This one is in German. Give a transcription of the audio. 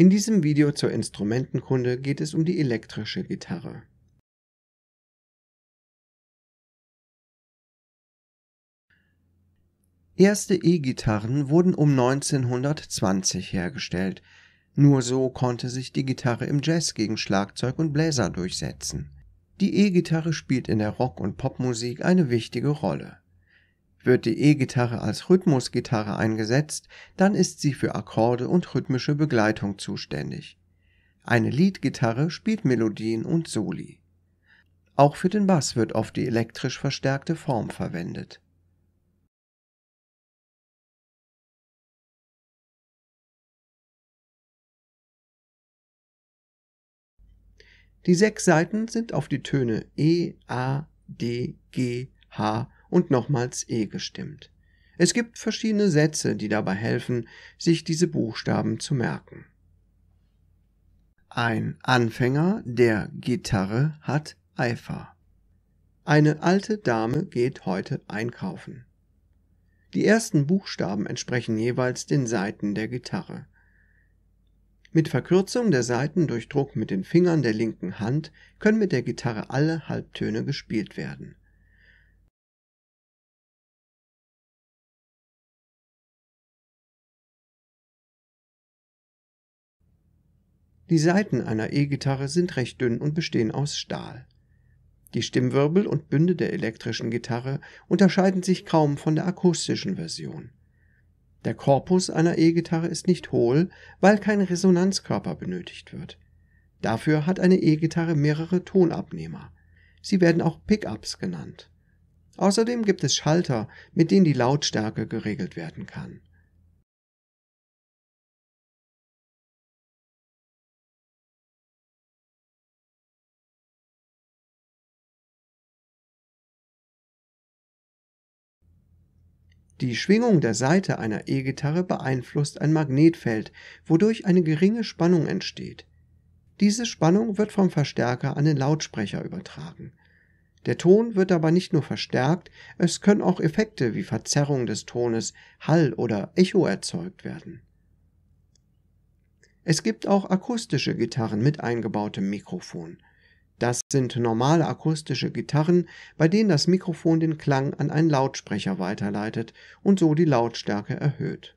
In diesem Video zur Instrumentenkunde geht es um die elektrische Gitarre. Erste E-Gitarren wurden um 1920 hergestellt. Nur so konnte sich die Gitarre im Jazz gegen Schlagzeug und Bläser durchsetzen. Die E-Gitarre spielt in der Rock- und Popmusik eine wichtige Rolle. Wird die E-Gitarre als Rhythmusgitarre eingesetzt, dann ist sie für Akkorde und rhythmische Begleitung zuständig. Eine Leadgitarre spielt Melodien und Soli. Auch für den Bass wird oft die elektrisch verstärkte Form verwendet. Die sechs Saiten sind auf die Töne E, A, D, G, H und nochmals E gestimmt. Es gibt verschiedene Sätze, die dabei helfen, sich diese Buchstaben zu merken. Ein Anfänger der Gitarre hat Eifer. Eine alte Dame geht heute einkaufen. Die ersten Buchstaben entsprechen jeweils den Saiten der Gitarre. Mit Verkürzung der Saiten durch Druck mit den Fingern der linken Hand können mit der Gitarre alle Halbtöne gespielt werden Die Saiten einer E-Gitarre sind recht dünn und bestehen aus Stahl. Die Stimmwirbel und Bünde der elektrischen Gitarre unterscheiden sich kaum von der akustischen Version. Der Korpus einer E-Gitarre ist nicht hohl, weil kein Resonanzkörper benötigt wird. Dafür hat eine E-Gitarre mehrere Tonabnehmer. Sie werden auch Pickups genannt. Außerdem gibt es Schalter, mit denen die Lautstärke geregelt werden kann Die Schwingung der Saite einer E-Gitarre beeinflusst ein Magnetfeld, wodurch eine geringe Spannung entsteht. Diese Spannung wird vom Verstärker an den Lautsprecher übertragen. Der Ton wird aber nicht nur verstärkt, es können auch Effekte wie Verzerrung des Tones, Hall oder Echo erzeugt werden. Es gibt auch akustische Gitarren mit eingebautem Mikrofon. Das sind normale akustische Gitarren, bei denen das Mikrofon den Klang an einen Lautsprecher weiterleitet und so die Lautstärke erhöht